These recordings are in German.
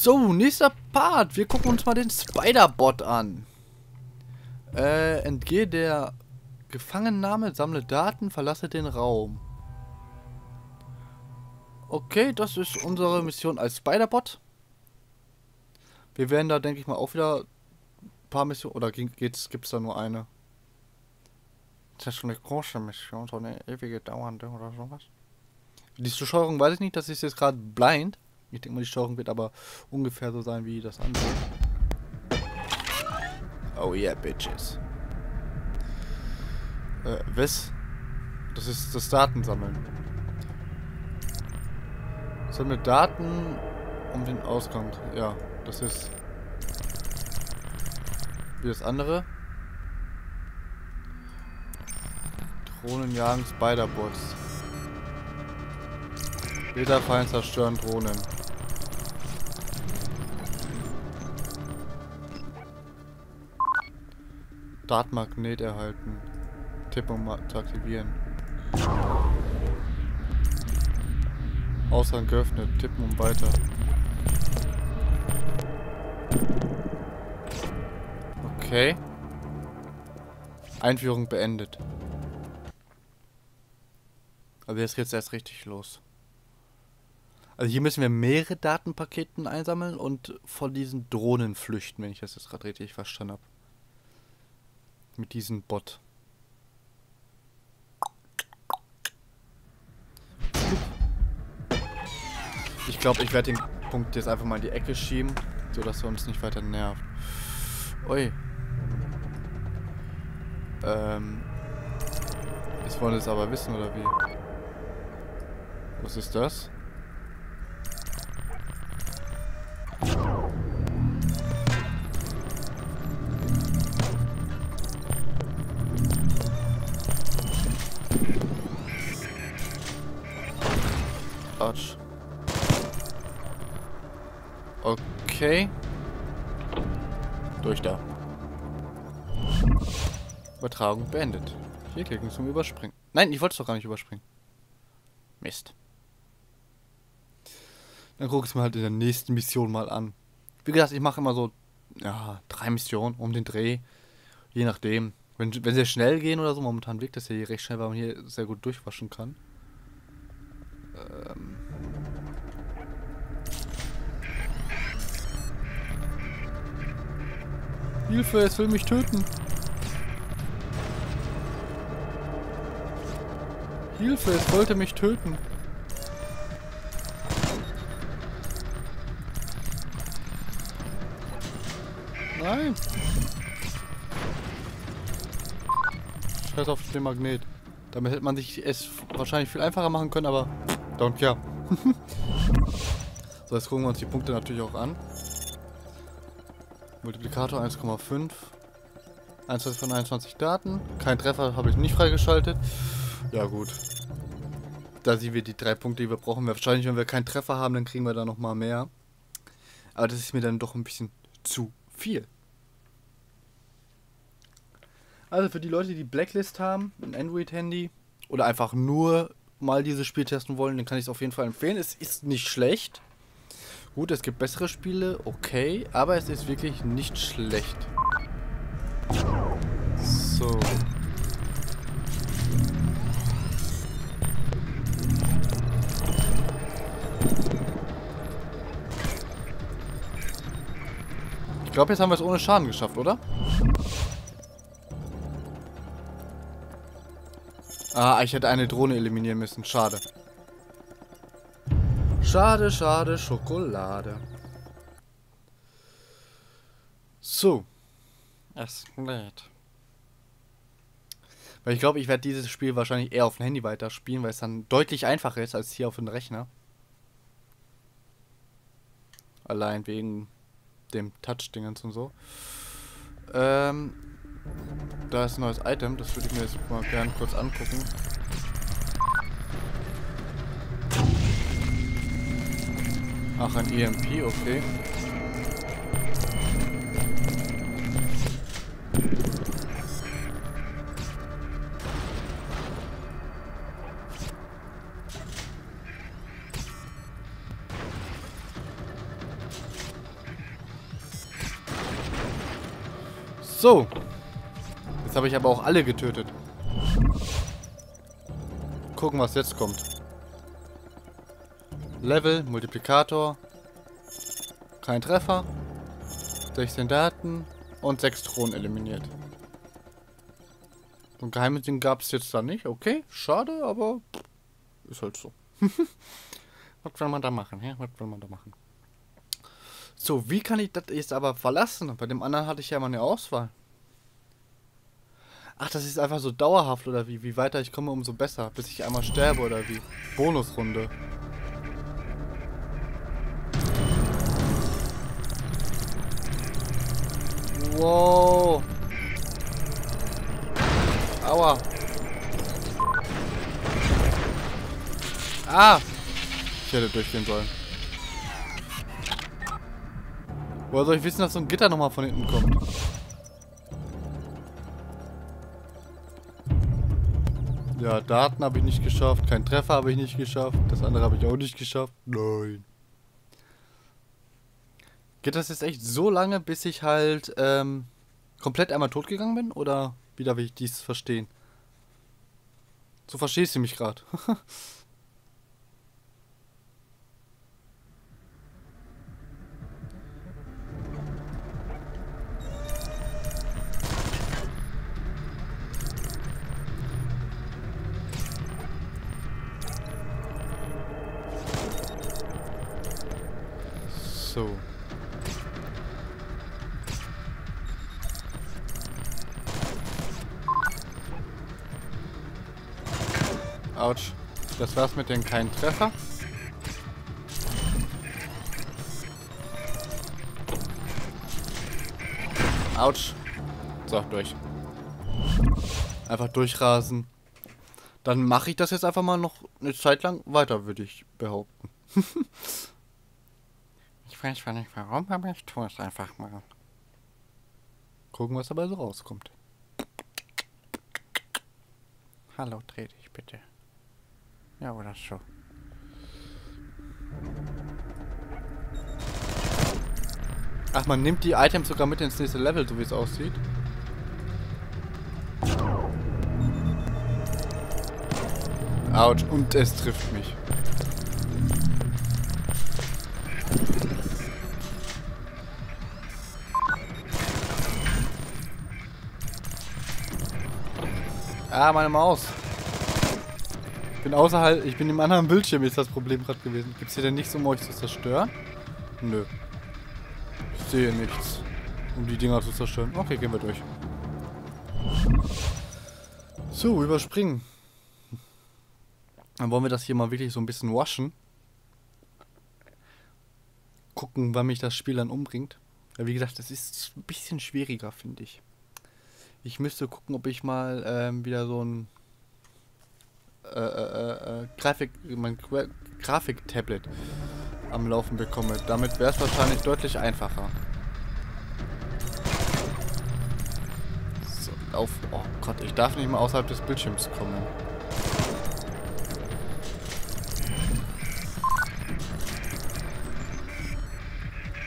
So, nächster Part. Wir gucken uns mal den Spider-Bot an. Äh, entgehe der Gefangennahme, sammle Daten, verlasse den Raum. Okay, das ist unsere Mission als Spider-Bot. Wir werden da, denke ich mal, auch wieder ein paar Missionen... Oder geht's, gibt's da nur eine? Das ist schon eine große Mission, so eine ewige dauernde oder sowas. Die Steuerung weiß ich nicht, das ist jetzt gerade blind. Ich denke mal, die Steuerung wird aber ungefähr so sein wie das andere. Oh yeah, bitches. Äh, was? Das ist das Datensammeln. Sammle Daten um den Ausgang. Ja, das ist wie das andere. Drohnen jagen Spider-Bots. Bilderfallen zerstören Drohnen. Dartmagnet erhalten. Tipp um zu aktivieren. Ausgang geöffnet. Tippen um weiter. Okay. Einführung beendet. Also jetzt geht's erst richtig los. Also hier müssen wir mehrere Datenpaketen einsammeln und von diesen Drohnen flüchten, wenn ich das jetzt gerade richtig verstanden habe. Mit diesem Bot. Ich glaube, ich werde den Punkt jetzt einfach mal in die Ecke schieben, sodass er uns nicht weiter nervt. Ui. Ähm. Jetzt wollen wir es aber wissen, oder wie? Was ist das? Okay. Durch da. Übertragung beendet. Hier klicken zum Überspringen. Nein, ich wollte es doch gar nicht überspringen. Mist. Dann gucke ich es mir halt in der nächsten Mission mal an. Wie gesagt, ich mache immer so, ja, drei Missionen um den Dreh. Je nachdem. Wenn, wenn sie schnell gehen oder so, momentan wirkt das ja hier recht schnell, weil man hier sehr gut durchwaschen kann. Ähm. Hilfe, es will mich töten. Hilfe, es wollte mich töten. Nein. Scheiß auf den Magnet. Damit hätte man sich es wahrscheinlich viel einfacher machen können, aber don't care. so, jetzt gucken wir uns die Punkte natürlich auch an. Multiplikator 1,5. 21 von 21 Daten. Kein Treffer habe ich nicht freigeschaltet. Ja gut. Da sehen wir die drei Punkte, die wir brauchen. Wahrscheinlich, wenn wir keinen Treffer haben, dann kriegen wir da nochmal mehr. Aber das ist mir dann doch ein bisschen zu viel. Also für die Leute, die Blacklist haben, ein Android-Handy oder einfach nur mal dieses Spiel testen wollen, dann kann ich es auf jeden Fall empfehlen. Es ist nicht schlecht. Gut, es gibt bessere Spiele, okay, aber es ist wirklich nicht schlecht. So. Ich glaube, jetzt haben wir es ohne Schaden geschafft, oder? Ah, ich hätte eine Drohne eliminieren müssen. Schade. Schade, schade, Schokolade. So. Es lädt. Weil ich glaube, ich werde dieses Spiel wahrscheinlich eher auf dem Handy weiterspielen, weil es dann deutlich einfacher ist als hier auf dem Rechner. Allein wegen dem Touch-Dingens und so. Ähm, da ist ein neues Item, das würde ich mir jetzt mal gerne kurz angucken. Ach, ein EMP, okay. So. Jetzt habe ich aber auch alle getötet. Gucken, was jetzt kommt. Level, Multiplikator. Kein Treffer. 16 Daten und 6 Thronen eliminiert. Und geheime Ding gab es jetzt da nicht. Okay, schade, aber ist halt so. was will man da machen? Ja? Was will man da machen? So, wie kann ich das jetzt aber verlassen? Bei dem anderen hatte ich ja immer eine Auswahl. Ach, das ist einfach so dauerhaft oder wie? Wie weiter ich komme, umso besser. Bis ich einmal sterbe oder wie? Bonusrunde. Wow. Aua. Ah. Ich hätte durchgehen sollen. Woher soll ich wissen, dass so ein Gitter nochmal von hinten kommt? Ja, Daten habe ich nicht geschafft. Kein Treffer habe ich nicht geschafft. Das andere habe ich auch nicht geschafft. Nein. Geht das jetzt echt so lange, bis ich halt ähm, komplett einmal tot gegangen bin? Oder wie darf ich dies verstehen? So verstehst du mich gerade. so. Das war's mit den keinen Treffer. Autsch. So, durch. Einfach durchrasen. Dann mache ich das jetzt einfach mal noch eine Zeit lang weiter, würde ich behaupten. ich weiß zwar nicht warum, aber ich tue es einfach mal. Gucken, was dabei so rauskommt. Hallo, dreh dich bitte. Ja, oder so. Ach, man nimmt die Items sogar mit ins nächste Level, so wie es aussieht. Autsch, und es trifft mich. Ah, meine Maus. Bin außerhalb, ich bin im anderen Bildschirm, ist das Problem gerade gewesen. Gibt es hier denn nichts, um euch zu zerstören? Nö. Ich sehe nichts, um die Dinger zu zerstören. Okay, gehen wir durch. So, überspringen. Dann wollen wir das hier mal wirklich so ein bisschen waschen. Gucken, wann mich das Spiel dann umbringt. Ja, wie gesagt, das ist ein bisschen schwieriger, finde ich. Ich müsste gucken, ob ich mal ähm, wieder so ein äh, äh, äh, Grafik, mein Grafik-Tablet am Laufen bekomme. Damit wäre es wahrscheinlich deutlich einfacher. So, lauf. Oh Gott, ich darf nicht mal außerhalb des Bildschirms kommen.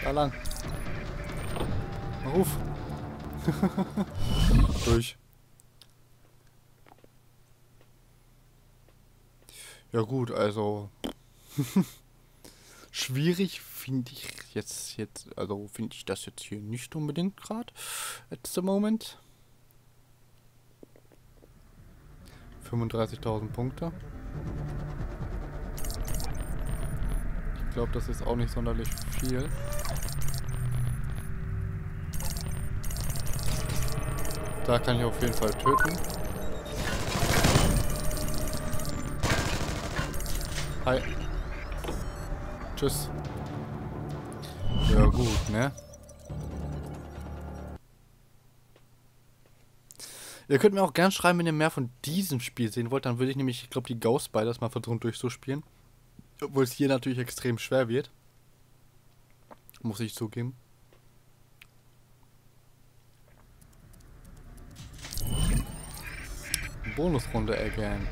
Da lang. Ruf. Durch. Ja gut, also schwierig finde ich jetzt jetzt also finde ich das jetzt hier nicht unbedingt gerade at the moment. 35.000 Punkte. Ich glaube, das ist auch nicht sonderlich viel. Da kann ich auf jeden Fall töten. Hi. Tschüss. Ja gut, ne? Ihr könnt mir auch gern schreiben, wenn ihr mehr von diesem Spiel sehen wollt. Dann würde ich nämlich, ich glaube, die Ghost Spiders mal versuchen durchzuspielen. Obwohl es hier natürlich extrem schwer wird. Muss ich zugeben. Bonusrunde again.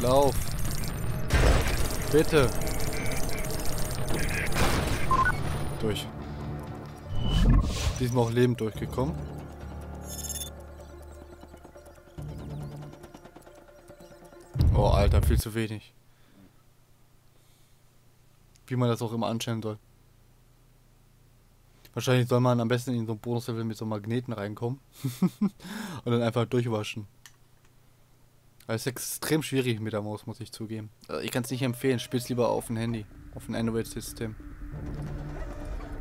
Lauf. Bitte. Durch. Diesmal auch lebend durchgekommen. Oh, Alter, viel zu wenig. Wie man das auch immer anstellen soll. Wahrscheinlich soll man am besten in so ein Bonuslevel mit so Magneten reinkommen. und dann einfach durchwaschen. Das ist extrem schwierig mit der Maus, muss ich zugeben. Also ich kann es nicht empfehlen, spiel's lieber auf dem Handy. Auf ein Android-System.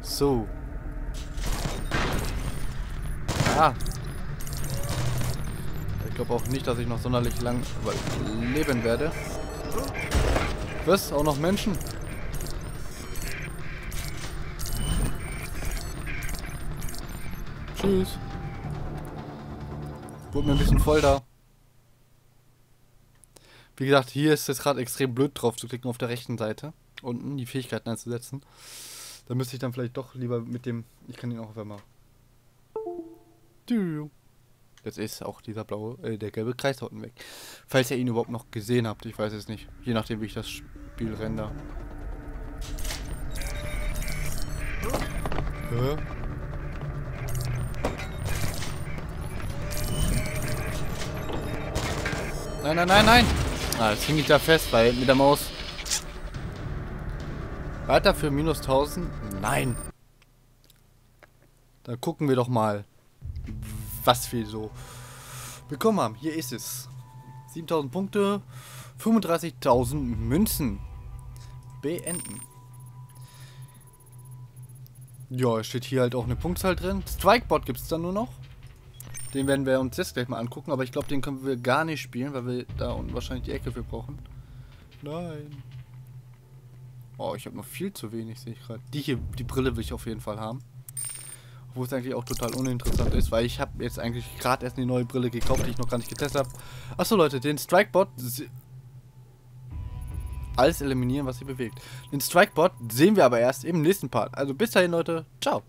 So. Ah. Ich glaube auch nicht, dass ich noch sonderlich lang leben werde. Was? Auch noch Menschen? Tschüss. Wurde mir ein bisschen voll da. Wie gesagt, hier ist es gerade extrem blöd drauf zu klicken auf der rechten Seite. Unten die Fähigkeiten einzusetzen. Da müsste ich dann vielleicht doch lieber mit dem. Ich kann ihn auch einfach mal. Jetzt ist auch dieser blaue, äh, der gelbe Kreis da unten weg. Falls ihr ihn überhaupt noch gesehen habt, ich weiß es nicht. Je nachdem, wie ich das Spiel render. Hä? Nein, nein, nein, nein! Ah, jetzt hing ich da fest, weil mit der Maus. Weiter für minus 1000? Nein! Dann gucken wir doch mal was wir so bekommen haben. Hier ist es. 7000 Punkte, 35.000 Münzen. Beenden. Ja, steht hier halt auch eine Punktzahl drin. Strikebot gibt es dann nur noch. Den werden wir uns jetzt gleich mal angucken, aber ich glaube, den können wir gar nicht spielen, weil wir da unten wahrscheinlich die Ecke für brauchen. Nein. Oh, ich habe noch viel zu wenig, sehe ich gerade. Die hier, die Brille will ich auf jeden Fall haben. Wo es eigentlich auch total uninteressant ist, weil ich habe jetzt eigentlich gerade erst eine neue Brille gekauft, die ich noch gar nicht getestet habe. Achso Leute, den Strikebot... Alles eliminieren, was sich bewegt. Den Strikebot sehen wir aber erst im nächsten Part. Also bis dahin Leute, ciao.